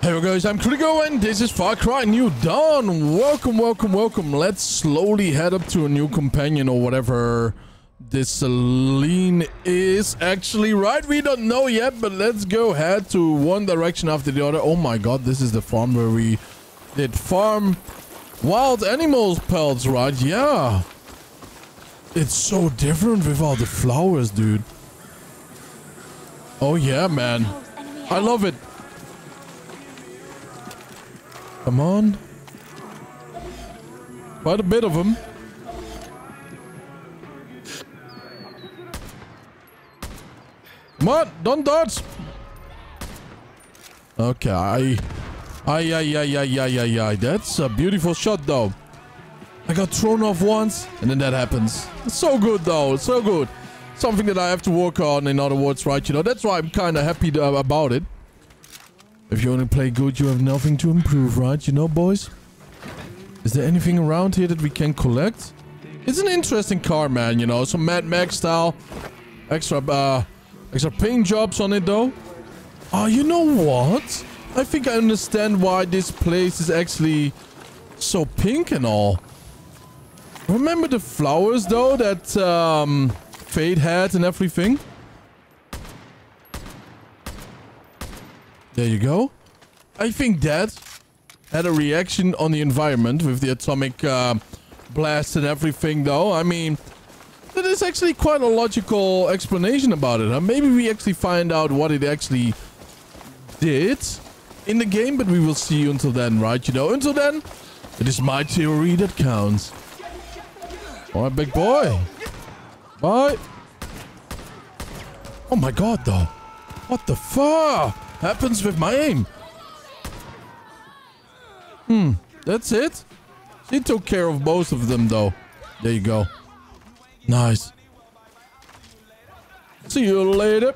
Hey guys, I'm Kurigo and this is Far Cry New Dawn. Welcome, welcome, welcome. Let's slowly head up to a new companion or whatever this Celine is actually, right? We don't know yet, but let's go head to one direction after the other. Oh my god, this is the farm where we did farm wild animals pelts, right? Yeah. It's so different with all the flowers, dude. Oh yeah, man. I love it. Come on. Quite a bit of them. Come on, don't dodge. Okay, I... Ay, ay, ay, ay, ay, ay. That's a beautiful shot, though. I got thrown off once, and then that happens. So good, though. So good. Something that I have to work on, in other words, right? You know, that's why I'm kind of happy about it. If you only play good, you have nothing to improve, right? You know, boys? Is there anything around here that we can collect? It's an interesting car, man, you know. Some Mad Max style. Extra, uh, extra paint jobs on it, though. Oh, you know what? I think I understand why this place is actually so pink and all. Remember the flowers, though, that um, Fade had and everything? There you go. I think that had a reaction on the environment with the atomic uh, blast and everything, though. I mean, that is actually quite a logical explanation about it. Huh? Maybe we actually find out what it actually did in the game, but we will see you until then, right? You know, until then, it is my theory that counts. All right, big boy. Bye. Oh my god, though. What the fuck happens with my aim? Hmm, that's it? He took care of both of them, though. There you go. Nice. See you later.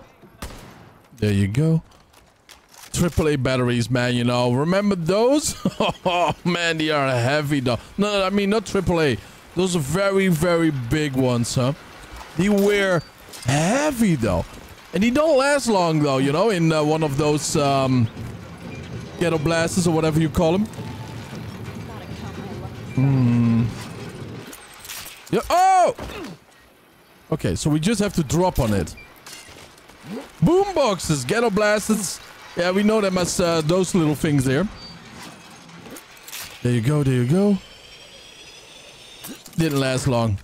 There you go. AAA batteries, man, you know. Remember those? oh, man, they are heavy, though. No, I mean, not AAA. Those are very, very big ones, huh? They were heavy, though. And they don't last long, though, you know, in uh, one of those um, ghetto blasters or whatever you call them. Hmm. Yeah. Oh! Okay, so we just have to drop on it. Boom boxes, ghetto blasters. Yeah, we know them as uh, those little things there. There you go, there you go. Didn't last long.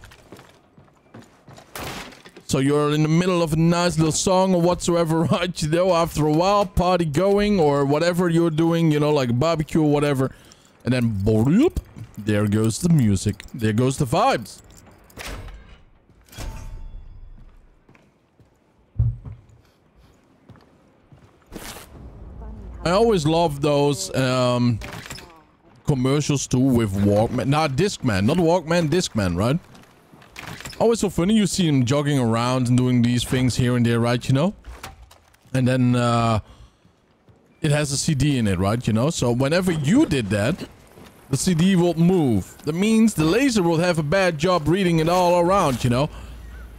So you're in the middle of a nice little song or whatsoever, right? You know, after a while, party going or whatever you're doing, you know, like barbecue or whatever. And then, boop, there goes the music. There goes the vibes. I always love those um, commercials too with Walkman. Not Discman, not Walkman, Discman, right? Always so funny. You see him jogging around and doing these things here and there, right? You know? And then uh, it has a CD in it, right? You know? So whenever you did that, the CD will move. That means the laser will have a bad job reading it all around, you know?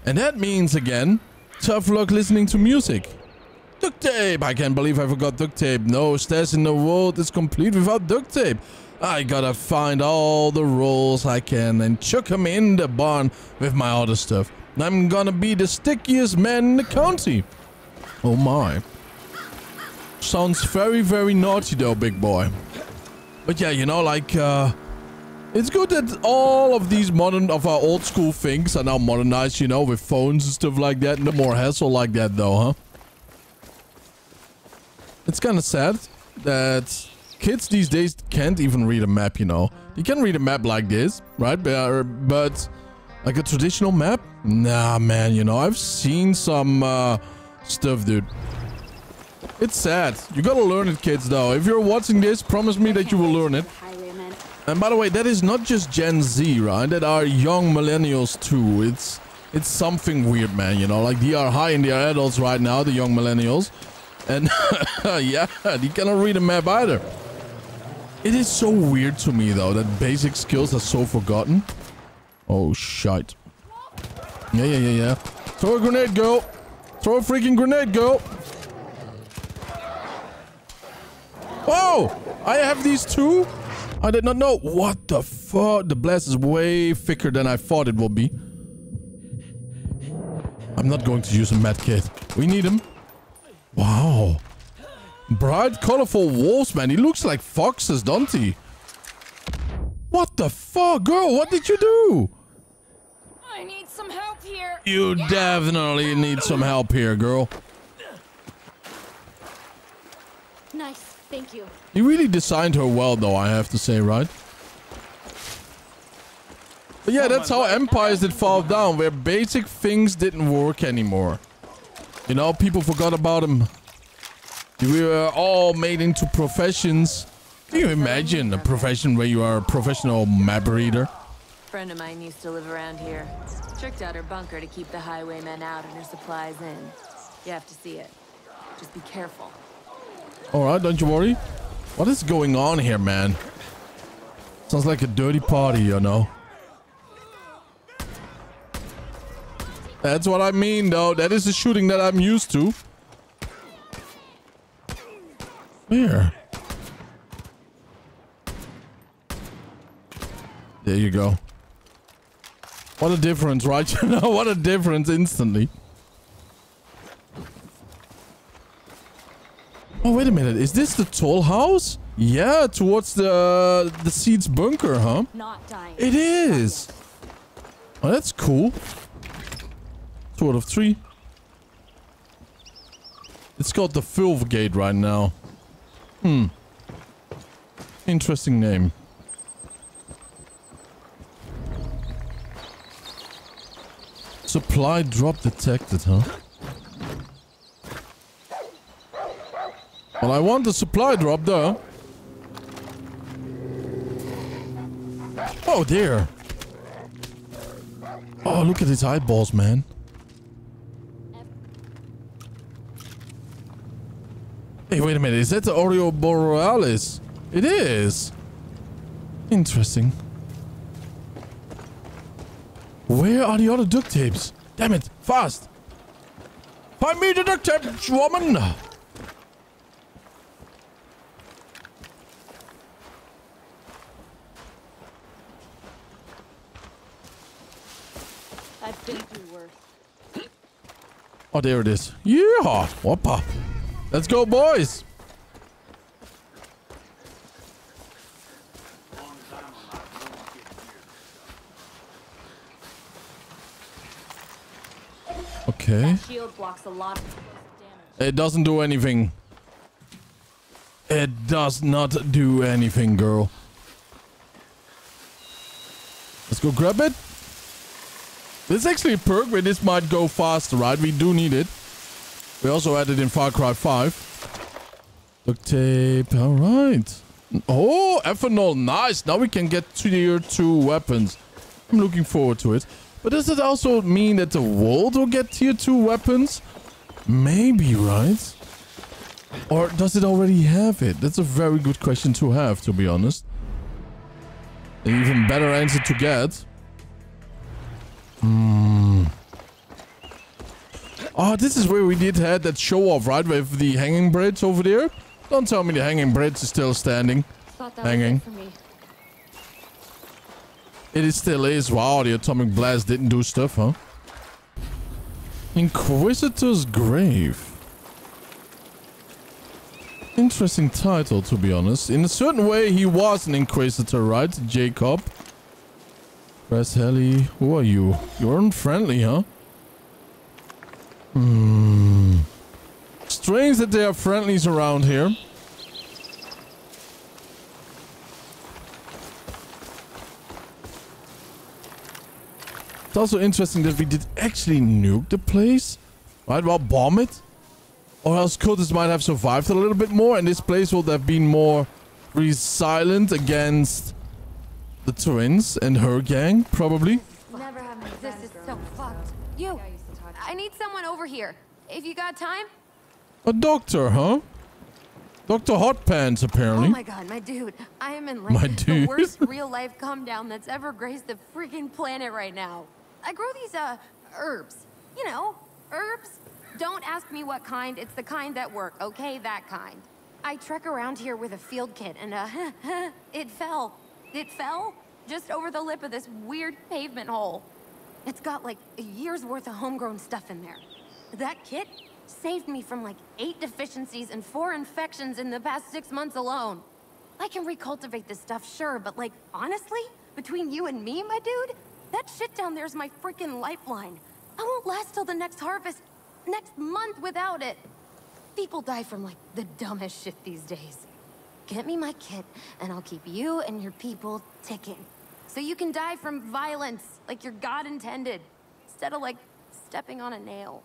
And that means, again, tough luck listening to music. Duct tape! I can't believe I forgot duct tape. No stash in the world is complete without duct tape. I gotta find all the rolls I can and chuck them in the barn with my other stuff. I'm gonna be the stickiest man in the county. Oh my. Sounds very, very naughty though, big boy. But yeah, you know, like, uh... It's good that all of these modern, of our old school things are now modernized, you know, with phones and stuff like that. No more hassle like that though, huh? It's kind of sad that kids these days can't even read a map, you know. You can read a map like this, right? But, but like a traditional map? Nah, man, you know, I've seen some uh, stuff, dude. It's sad. You gotta learn it, kids, though. If you're watching this, promise me that you will learn it. And by the way, that is not just Gen Z, right? That are young millennials, too. It's it's something weird, man, you know? Like, they are high in their adults right now, the young millennials. And yeah, they cannot read a map either. It is so weird to me though that basic skills are so forgotten. Oh shite. Yeah, yeah, yeah, yeah. Throw a grenade, go. Throw a freaking grenade, go. Oh! I have these two? I did not know. What the fuck? The blast is way thicker than I thought it would be. I'm not going to use a medkit. We need him. Wow. Bright, colorful wolves, man. He looks like foxes, don't he? What the fuck? Girl, what did you do? I need some help here. You definitely need some help here, girl. Nice, thank you. You really designed her well, though, I have to say, right? But yeah, that's how empires did fall down, where basic things didn't work anymore. You know, people forgot about them. We were all made into professions. Can you imagine a profession where you are a professional map reader? friend of mine used to live around here. Tricked out her bunker to keep the highwaymen out and her supplies in. You have to see it. Just be careful. Alright, don't you worry. What is going on here, man? Sounds like a dirty party, you know. That's what I mean, though. That is the shooting that I'm used to. Where? There you go. What a difference, right? You know, what a difference instantly. Oh, wait a minute. Is this the toll house? Yeah, towards the uh, the seeds bunker, huh? Not dying. It is. Oh, that's cool. Two out of three. It's called the Fulv Gate right now. Hmm. Interesting name. Supply drop detected, huh? Well, I want the supply drop, though. Oh, dear. Oh, look at his eyeballs, man. Hey, wait a minute. Is that the Aurora Borealis? It is. Interesting. Where are the other duct tapes? Damn it. Fast. Find me the duct tapes, woman. I've been through worse. Oh, there it is. Yeah. Whoppa. Let's go, boys. Okay. That shield blocks a lot of damage. It doesn't do anything. It does not do anything, girl. Let's go grab it. This is actually a perk where this might go faster, right? We do need it. We also it in Far Cry 5. Duct tape. All right. Oh, ethanol. Nice. Now we can get tier 2 weapons. I'm looking forward to it. But does it also mean that the world will get tier 2 weapons? Maybe, right? Or does it already have it? That's a very good question to have, to be honest. An even better answer to get. Hmm. Oh, this is where we did had that show off, right? With the hanging bridge over there. Don't tell me the hanging bridge is still standing. Hanging. It is still is. Wow, the atomic blast didn't do stuff, huh? Inquisitor's Grave. Interesting title, to be honest. In a certain way, he was an Inquisitor, right, Jacob? Press Heli. Who are you? You're unfriendly, huh? Hmm. Strange that there are friendlies around here. It's also interesting that we did actually nuke the place. Right, well, bomb it. Or else Curtis might have survived a little bit more and this place would have been more resilient against the twins and her gang, probably. I need someone over here. If you got time? A doctor, huh? Dr. Hot Pants, apparently. Oh my god, my dude. I am in like My the worst real life come down that's ever graced the freaking planet right now. I grow these uh herbs. You know, herbs. Don't ask me what kind, it's the kind that work, okay? That kind. I trek around here with a field kit and uh, it fell. It fell just over the lip of this weird pavement hole. It's got like a year's worth of homegrown stuff in there. That kit saved me from like eight deficiencies and four infections in the past six months alone. I can recultivate this stuff, sure, but like, honestly, between you and me, my dude, that shit down there's my freaking lifeline. I won't last till the next harvest, next month without it. People die from like the dumbest shit these days. Get me my kit, and I'll keep you and your people ticking. So you can die from violence, like your god intended, instead of like stepping on a nail.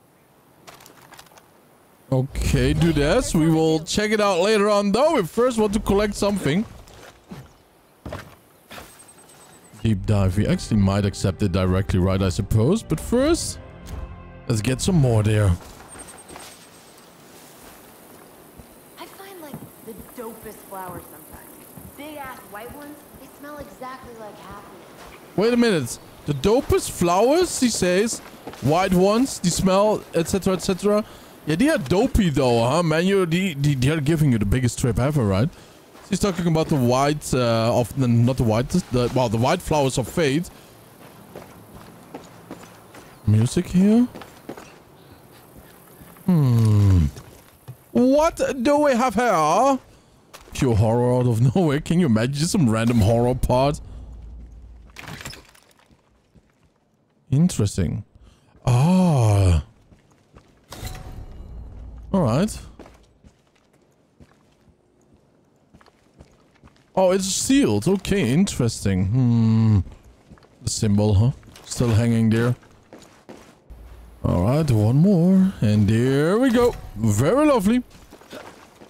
Okay, do this. We will check it out later on, though. We first want to collect something. Deep dive. We actually might accept it directly, right, I suppose. But first, let's get some more there. I find like the dopest flowers sometimes. Big ass white ones, they smell exactly like happiness. Wait a minute. The dopest flowers, he says. White ones, they smell, etc., etc. Yeah, they are dopey though, huh, man? You're, they, they, they are giving you the biggest trip ever, right? He's talking about the white, uh, of the, not the white, the, well, the white flowers of fate. Music here? Hmm. What do we have here? Pure horror out of nowhere. Can you imagine some random horror part? Interesting. Ah. Alright. Oh, it's sealed. Okay, interesting. Hmm. The symbol, huh? Still hanging there. Alright, one more. And there we go. Very lovely.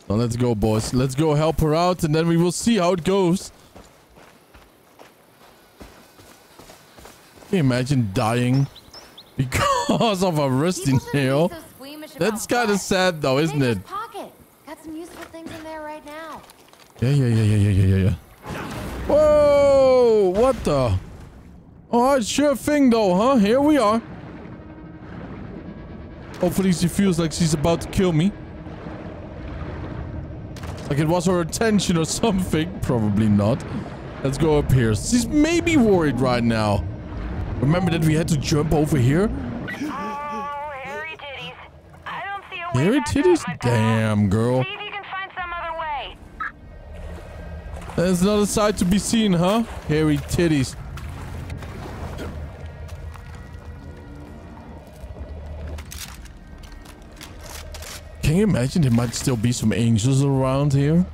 Now let's go, boys. Let's go help her out and then we will see how it goes. Can you imagine dying because of a rusty People shouldn't be nail? so That's kind of sad though, isn't it? Got some useful things in there right now. Yeah, yeah, yeah, yeah, yeah, yeah, yeah. Whoa! What the? Oh, Alright, sure thing though, huh? Here we are. Hopefully she feels like she's about to kill me. Like it was her intention or something. Probably not. Let's go up here. She's maybe worried right now. Remember that we had to jump over here? Oh, hairy titties. I don't see a way Hairy titties? Damn, girl. See if you can find some other way. There's another side to be seen, huh? Hairy titties. Can you imagine there might still be some angels around here?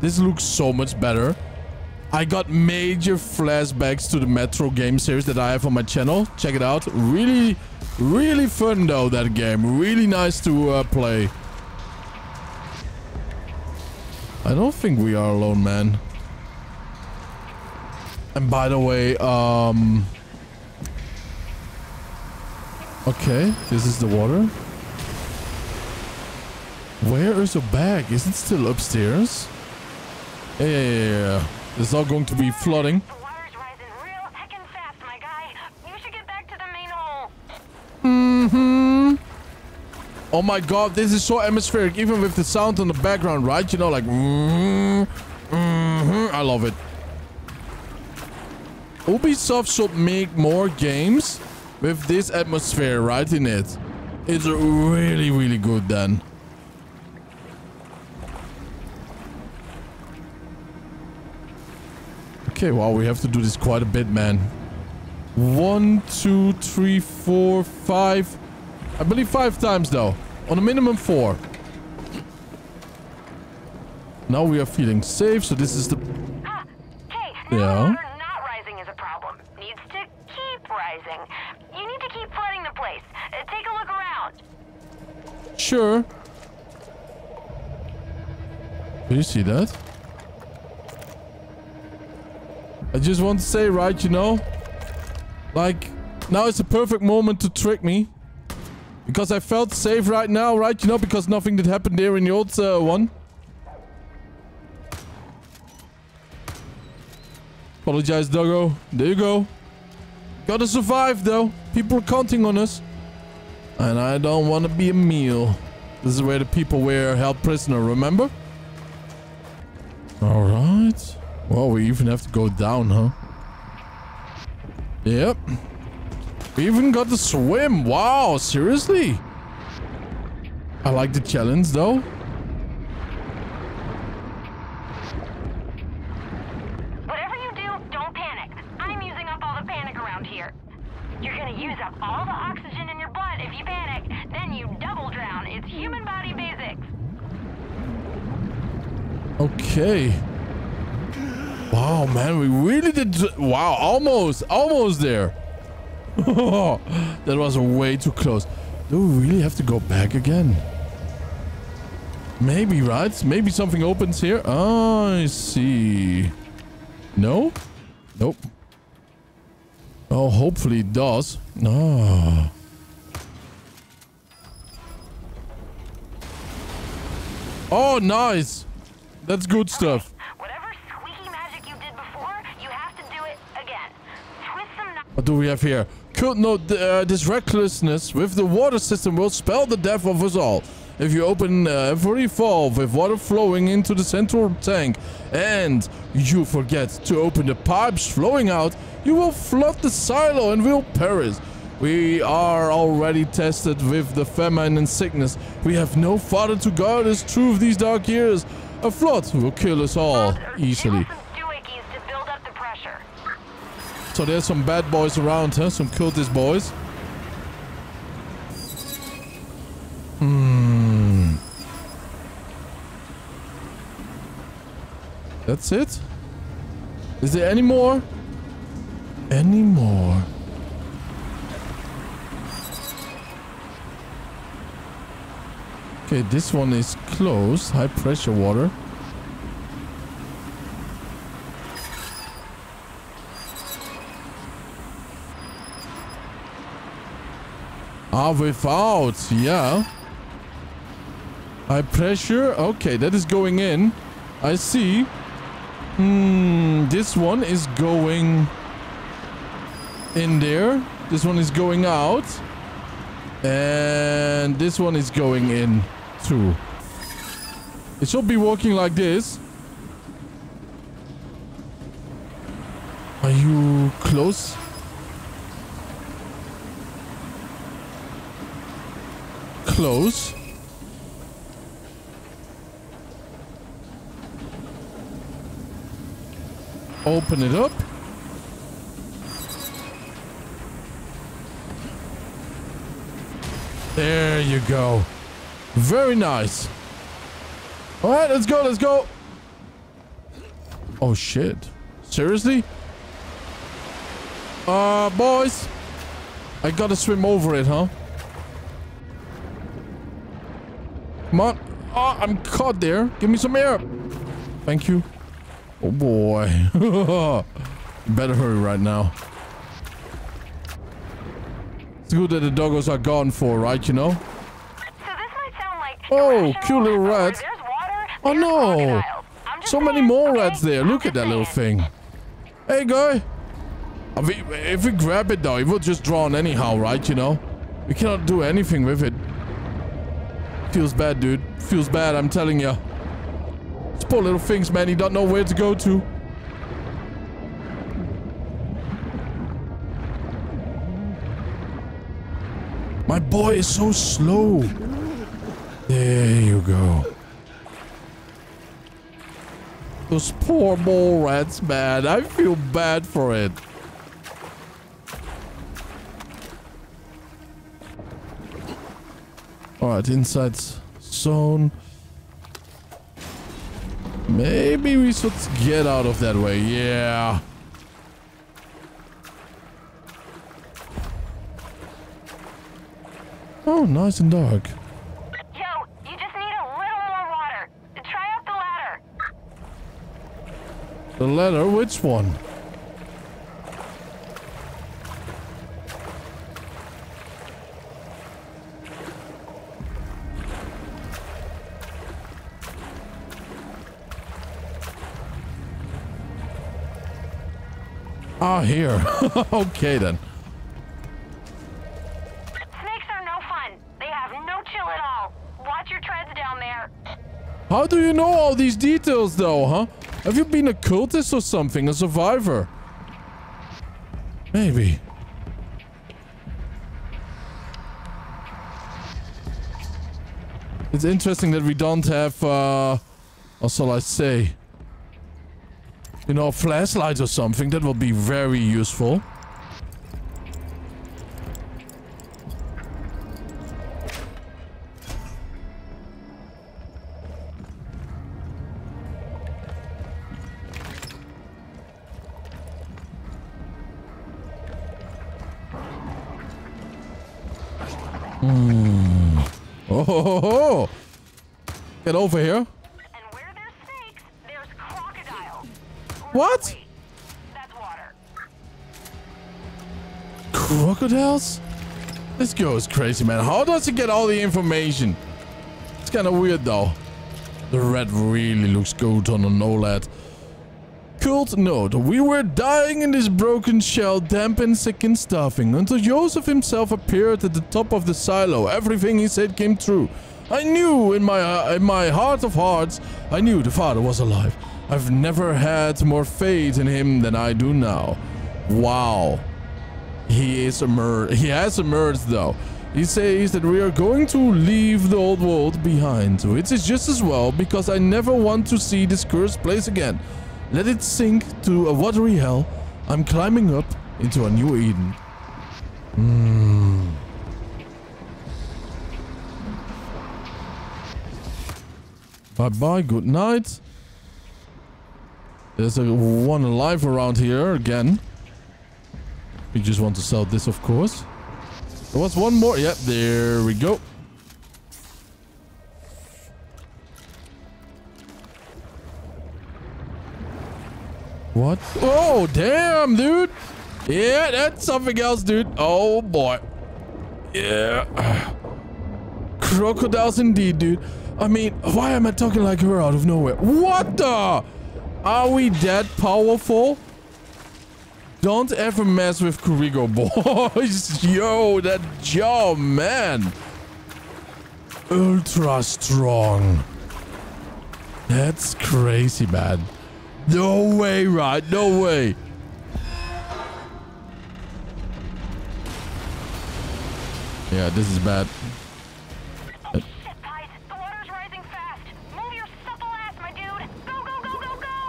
This looks so much better. I got major flashbacks to the Metro game series that I have on my channel. Check it out. Really, really fun though, that game. Really nice to uh, play. I don't think we are alone, man. And by the way, um... Okay, this is the water. Where is the bag? Is it still upstairs? Yeah, yeah, yeah, It's not going to be flooding. The water's rising real heckin' fast, my guy. You should get back to the main hole. Mm-hmm. Oh my god, this is so atmospheric, even with the sound in the background, right? You know, like... Mm -hmm. I love it. Ubisoft should make more games with this atmosphere right in it. It's really, really good then. Okay, wow, we have to do this quite a bit, man. One, two, three, four, five. I believe five times, though. On a minimum four. Now we are feeling safe, so this is the... Ah, hey, Yeah? water not rising is a problem. Needs to keep rising. You need to keep flooding the place. Uh, take a look around. Sure. Do you see that? I just want to say, right, you know? Like, now is the perfect moment to trick me. Because I felt safe right now, right? You know, because nothing did happen there in the old uh, one. Apologize, Doggo. There you go. Gotta survive, though. People are counting on us. And I don't want to be a meal. This is where the people were held prisoner, remember? Right. Well, we even have to go down, huh? Yep. We even got to swim. Wow, seriously? I like the challenge, though. Whatever you do, don't panic. I'm using up all the panic around here. You're gonna use up all the oxygen in your blood if you panic. Then you double drown. It's human body basics. Okay. Wow, man, we really did. Wow, almost, almost there. that was way too close. Do we really have to go back again? Maybe, right? Maybe something opens here. Oh, I see. No? Nope. Oh, hopefully it does. Oh. Oh, nice. That's good stuff. Whatever squeaky magic you did before, you have to do it again. Twist some kn- What do we have here? Could note uh, this recklessness with the water system will spell the death of us all. If you open uh, every valve with water flowing into the central tank and you forget to open the pipes flowing out, you will flood the silo and we'll perish. We are already tested with the famine and sickness. We have no father to guard us through these dark years. A flood will kill us all easily. Jill some doohickeys to build up the pressure. So there's some bad boys around, huh? Some cultist boys. Hmm. That's it? Is there any more? Any more? Okay, this one is closed. High pressure water. Ah, without, yeah. High pressure. Okay, that is going in. I see. Hmm, this one is going in there. This one is going out. And this one is going in too. It should be working like this. Are you close? Close. Open it up. There you go. Very nice. All right, let's go. Let's go. Oh, shit. Seriously? Uh, boys. I gotta swim over it, huh? Come on. Oh, I'm caught there. Give me some air. Thank you. Oh, boy. Better hurry right now. It's good that the doggos are gone for, right? You know? So this might sound like Oh, cute little rat. There's water, Oh, no. crocodiles. I'm So many more okay? rats there. Look at that little thing. Hey, guy. If we, if we grab it, though, it will just drown anyhow, right? You know? We cannot do anything with it. Feels bad, dude. Feels bad, I'm telling you. These poor little things, man. He don't know where to go to. My boy is so slow. There you go. Those poor mole rats, man. I feel bad for it. Alright, inside zone. Maybe we should get out of that way. Yeah. Oh, nice and dark. Yo, you just need a little more water. Try out the ladder. The ladder, which one? Here. okay then. Snakes are no fun. They have no chill at all. Watch your treads down there. How do you know all these details though, huh? Have you been a cultist or something? A survivor? Maybe. It's interesting that we don't have, uh, what shall I say? You know, flashlights or something. That will be very useful. Hmm. Oh, ho, ho, ho. Get over here. What? Crocodiles? This girl is crazy, man. How does he get all the information? It's kind of weird, though. The red really looks good on an OLED. Cult note. We were dying in this broken shell, damp and sick and starving, until Joseph himself appeared at the top of the silo. Everything he said came true. I knew in my, uh, in my heart of hearts, I knew the father was alive. I've never had more faith in him than I do now. Wow. He is emer- he has emerged though. He says that we are going to leave the old world behind, which is just as well because I never want to see this cursed place again. Let it sink to a watery hell. I'm climbing up into a new Eden. Hmm. Bye bye, good night. There's a one alive around here again. We just want to sell this, of course. There was one more. Yep, there we go. What? Oh, damn, dude. Yeah, that's something else, dude. Oh, boy. Yeah. Crocodiles indeed, dude. I mean, why am I talking like her out of nowhere? What the? Are we that powerful? Don't ever mess with Kurigo boys. Yo, that jaw, man. Ultra strong. That's crazy, man. No way, right? No way. Yeah, this is bad.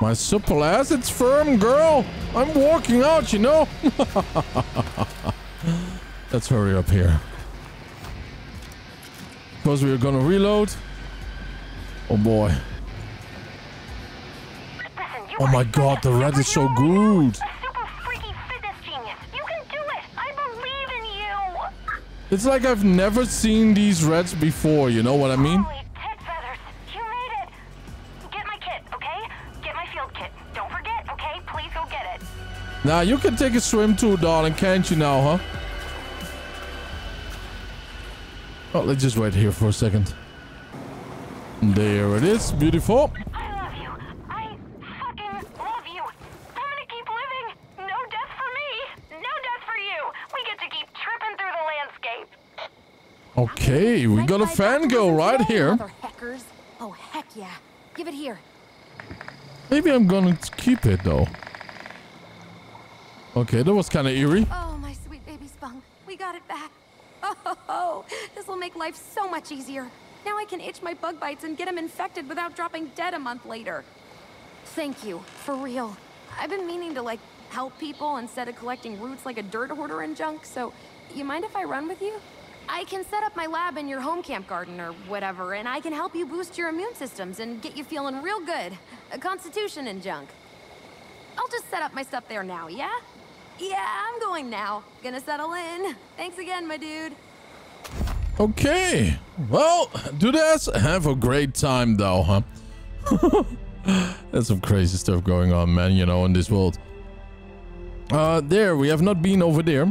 My supple ass, it's firm, girl. I'm walking out, you know. Let's hurry up here. Because we are gonna reload. Oh boy. Listen, Oh my god, the red is so good. It's like I've never seen these reds before, you know what I mean? Now you can take a swim too, darling, can't you now, huh? Oh, let's just wait here for a second. There it is, beautiful. I love you. I fucking love you. I'm gonna keep living. No death for me. No death for you. We get to keep tripping through the landscape. Okay, we got a fangirl right here. Oh, heck yeah. Give it here. Maybe I'm gonna keep it though. Okay, that was kind of eerie. Oh, my sweet baby spunk. We got it back. Oh, ho. this will make life so much easier. Now I can itch my bug bites and get them infected without dropping dead a month later. Thank you, for real. I've been meaning to, like, help people instead of collecting roots like a dirt hoarder and junk, so you mind if I run with you? I can set up my lab in your home camp garden or whatever, and I can help you boost your immune systems and get you feeling real good. A constitution and junk. I'll just set up my stuff there now, yeah? Yeah, I'm going now. Gonna settle in. Thanks again, my dude. Okay, well, do this. Have a great time though, huh? There's some crazy stuff going on, man, you know, in this world. Uh, there, we have not been over there.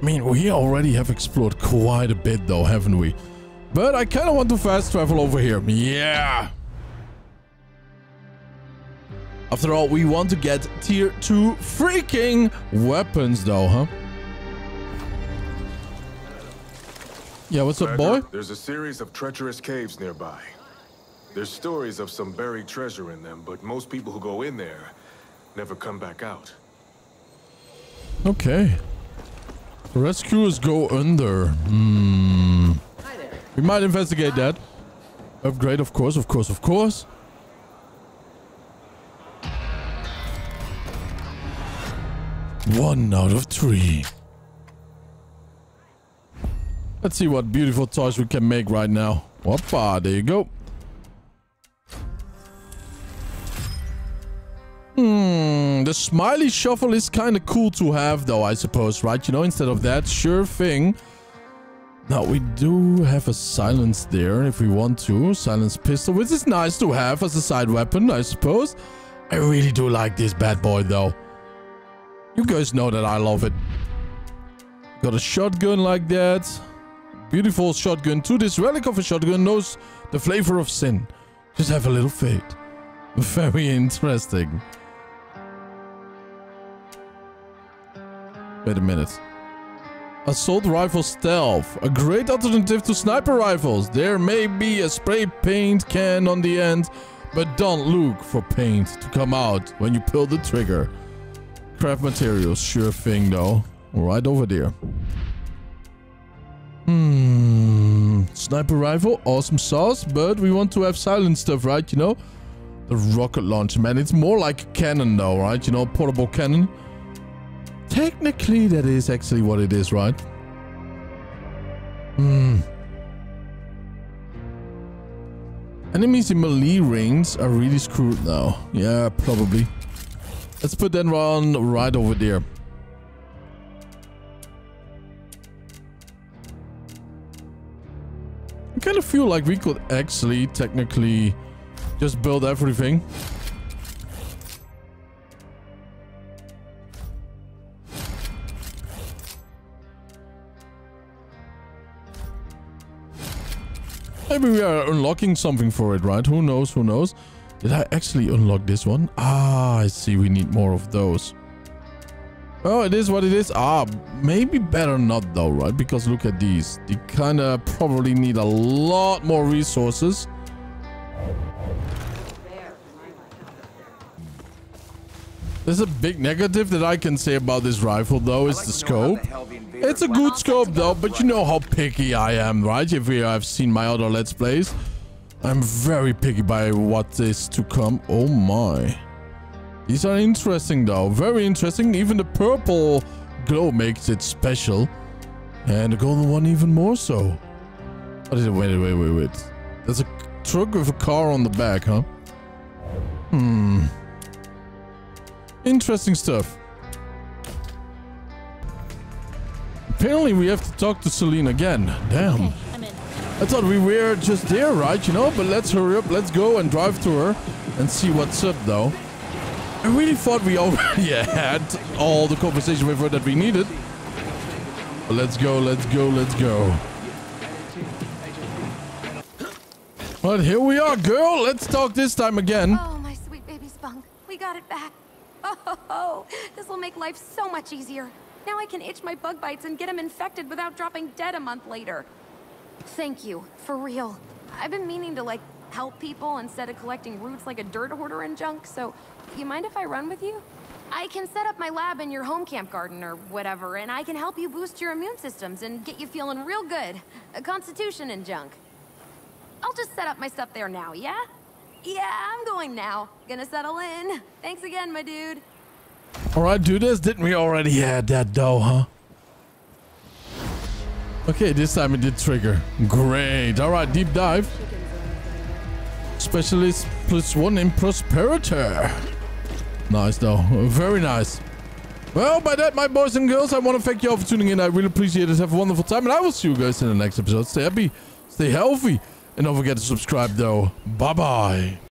I mean, we already have explored quite a bit though, haven't we? But I kind of want to fast travel over here. Yeah! After all, we want to get tier 2 freaking weapons though, huh? Yeah, what's up, boy? There's a series of treacherous caves nearby. There's stories of some buried treasure in them, but most people who go in there never come back out. Okay. Rescuers go under. Hmm. We might investigate that. Upgrade, of course, of course, of course. One out of three. Let's see what beautiful toys we can make right now. Whoppa, there you go. Hmm, the smiley shuffle is kind of cool to have though, I suppose, right? You know, instead of that, sure thing. Now, we do have a silence there if we want to. Silence pistol, which is nice to have as a side weapon, I suppose. I really do like this bad boy though. You guys know that I love it. Got a shotgun like that. Beautiful shotgun too. This relic of a shotgun knows the flavor of sin. Just have a little faith. Very interesting. Wait a minute. Assault rifle stealth. A great alternative to sniper rifles. There may be a spray paint can on the end, but don't look for paint to come out when you pull the trigger. Craft materials, sure thing though. Right over there. Hmm. Sniper rifle, awesome sauce, but we want to have silent stuff, right? You know? The rocket launcher, man. It's more like a cannon though, right? You know, portable cannon. Technically, that is actually what it is, right? Hmm. Enemies in melee range are really screwed now. Yeah, probably. Let's put that one right over there. I kind of feel like we could actually technically just build everything. Maybe we are unlocking something for it, right? Who knows? Who knows? Did I actually unlock this one? Ah, I see. We need more of those. Oh, it is what it is. Ah, maybe better not though, right? Because look at these. They kind of probably need a lot more resources. There's a big negative that I can say about this rifle though is the scope. It's a good scope though, but you know how picky I am, right? If you have seen my other Let's Plays. I'm very picky by what is to come. Oh my. These are interesting though. Very interesting. Even the purple glow makes it special. And the golden one even more so. What is it? Wait, wait, wait, wait. There's a truck with a car on the back, huh? Hmm. Interesting stuff. Apparently we have to talk to Celine again. Damn. Okay. I thought we were just there, right? You know, but let's hurry up. Let's go and drive to her and see what's up, though. I really thought we already had all the conversation with her that we needed. But let's go, let's go, let's go. But here we are, girl. Let's talk this time again. Oh, my sweet baby spunk. We got it back. Oh, this will make life so much easier. Now I can itch my bug bites and get them infected without dropping dead a month later. Thank you, for real. I've been meaning to, like, help people instead of collecting roots like a dirt hoarder and junk, so you mind if I run with you? I can set up my lab in your home camp garden or whatever, and I can help you boost your immune systems and get you feeling real good. A constitution and junk. I'll just set up my stuff there now, yeah? Yeah, I'm going now. Gonna settle in. Thanks again, my dude. All right, do this. Didn't we already had that dough, huh? Okay, this time it did trigger. Great. All right, deep dive. Specialist plus one in prosperity. Nice, though. Very nice. Well, by that, my boys and girls, I want to thank you all for tuning in. I really appreciate it. Have a wonderful time, and I will see you guys in the next episode. Stay happy, stay healthy, and don't forget to subscribe, though. Bye-bye.